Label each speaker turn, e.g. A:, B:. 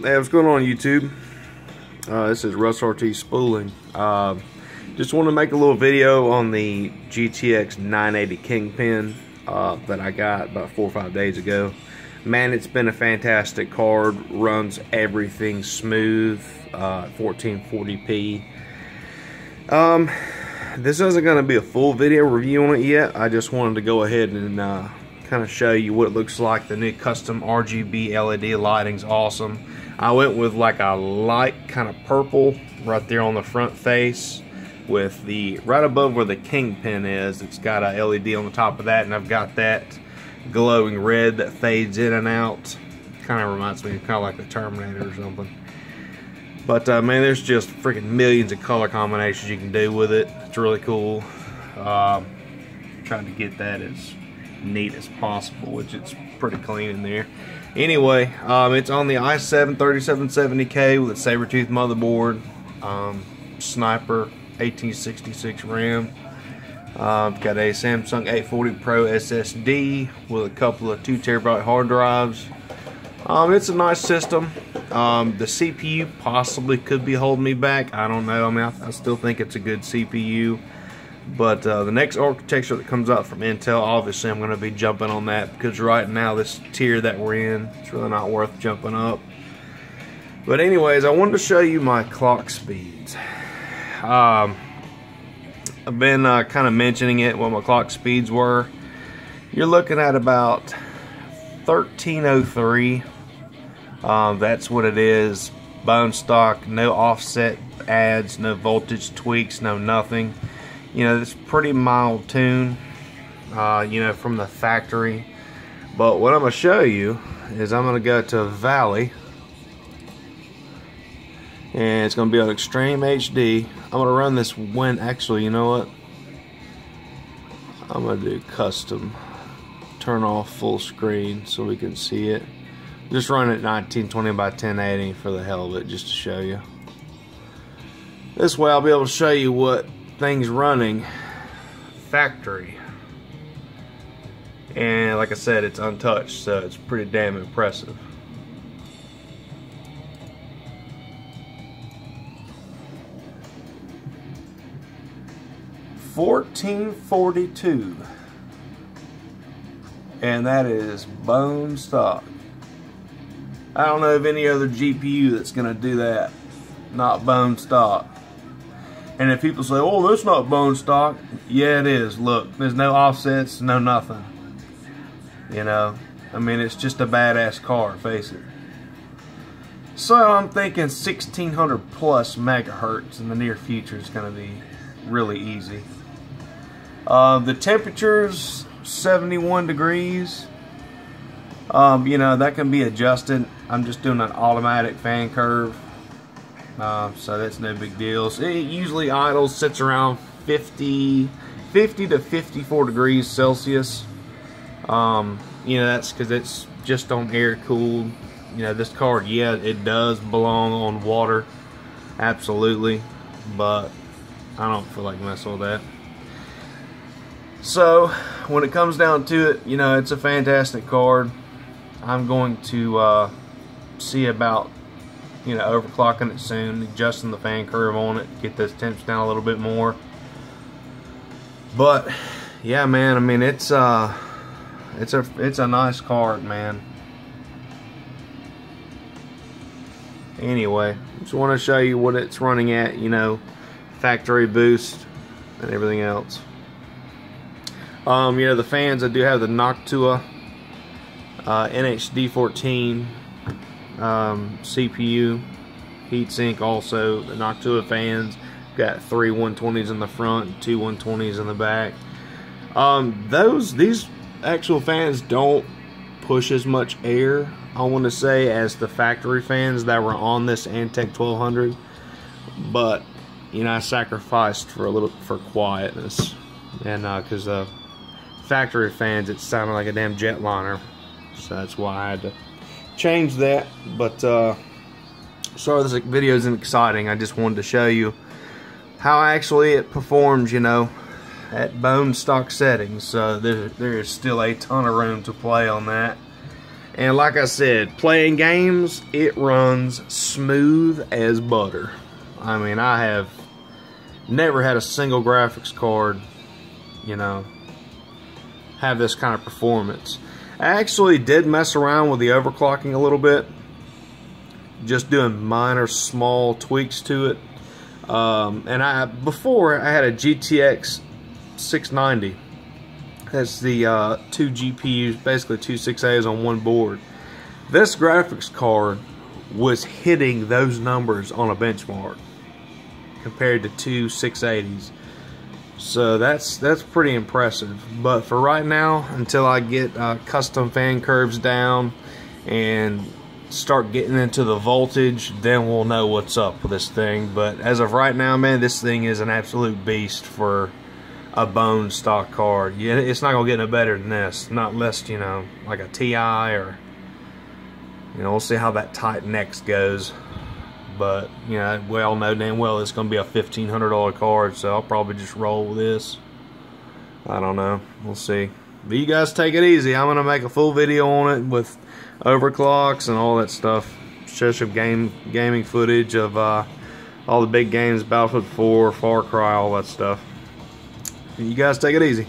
A: Hey, what's going on YouTube? Uh, this is Russ RT Spooling. Uh, just want to make a little video on the GTX 980 Kingpin uh, that I got about four or five days ago. Man, it's been a fantastic card. Runs everything smooth, 1440p. Uh, um, this isn't going to be a full video review on it yet. I just wanted to go ahead and uh, kind of show you what it looks like. The new custom RGB LED lighting's awesome. I went with like a light kind of purple right there on the front face with the right above where the kingpin is. It's got a LED on the top of that and I've got that glowing red that fades in and out. Kind of reminds me of kind of like the Terminator or something. But uh, man there's just freaking millions of color combinations you can do with it. It's really cool. Um, trying to get that as neat as possible, which it's pretty clean in there. Anyway, um, it's on the i7 3770K with a Sabertooth motherboard, um, Sniper 1866 RAM. Uh, got a Samsung 840 Pro SSD with a couple of 2 terabyte hard drives. Um, it's a nice system. Um, the CPU possibly could be holding me back. I don't know. I mean, I, I still think it's a good CPU. But uh, the next architecture that comes out from Intel, obviously I'm going to be jumping on that because right now this tier that we're in, it's really not worth jumping up. But anyways, I wanted to show you my clock speeds. Um, I've been uh, kind of mentioning it, what my clock speeds were. You're looking at about 1303. Um, that's what it is. Bone stock, no offset adds, no voltage tweaks, no nothing you know it's pretty mild tune uh, you know from the factory. But what I'm gonna show you is I'm gonna go to Valley and it's gonna be on extreme HD I'm gonna run this when actually you know what? I'm gonna do custom turn off full screen so we can see it. Just run it 1920 by 1080 for the hell of it just to show you. This way I'll be able to show you what things running factory. And like I said it's untouched so it's pretty damn impressive. Fourteen forty two and that is bone stock. I don't know of any other GPU that's gonna do that not bone stock and if people say, oh, that's not bone stock, yeah, it is. Look, there's no offsets, no nothing. You know, I mean, it's just a badass car, face it. So I'm thinking 1600 plus megahertz in the near future is going to be really easy. Uh, the temperature's 71 degrees. Um, you know, that can be adjusted. I'm just doing an automatic fan curve. Uh, so that's no big deal. So it usually idles, sits around 50, 50 to 54 degrees Celsius. Um, you know, that's because it's just on air cooled. You know, this card, yeah, it does belong on water. Absolutely. But I don't feel like messing with that. So, when it comes down to it, you know, it's a fantastic card. I'm going to uh, see about you know, overclocking it soon, adjusting the fan curve on it, get those temps down a little bit more. But yeah, man, I mean it's uh it's a it's a nice card, man. Anyway, just want to show you what it's running at, you know, factory boost and everything else. Um, you know, the fans, I do have the Noctua uh, NHD14 um, CPU, heatsink also, the Noctua fans, got three 120s in the front, two 120s in the back. Um, those, these actual fans don't push as much air, I want to say, as the factory fans that were on this Antec 1200. But, you know, I sacrificed for a little, for quietness. And, uh, cause the factory fans, it sounded like a damn jetliner. So that's why I had to change that but uh, sorry this video isn't exciting I just wanted to show you how actually it performs you know at bone stock settings so there, there is still a ton of room to play on that And like I said, playing games, it runs smooth as butter. I mean, I have never had a single graphics card, you know, have this kind of performance. I actually did mess around with the overclocking a little bit. Just doing minor small tweaks to it. Um, and I before I had a GTX 690. That's the uh, two GPUs, basically two 680s on one board. This graphics card was hitting those numbers on a benchmark compared to two 680s. So that's that's pretty impressive. But for right now, until I get uh, custom fan curves down and start getting into the voltage, then we'll know what's up with this thing. But as of right now, man, this thing is an absolute beast for a bone stock card. Yeah, it's not gonna get no better than this. Not less, you know, like a TI or you know, we'll see how that Titan X goes. But, you know, we all know damn well it's going to be a $1,500 card, so I'll probably just roll with this. I don't know. We'll see. But you guys take it easy. I'm going to make a full video on it with overclocks and all that stuff. Show some game, gaming footage of uh, all the big games, Battlefield 4, Far Cry, all that stuff. You guys take it easy.